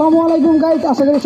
আসসালামু আলাইকুম গাইজ আশা করি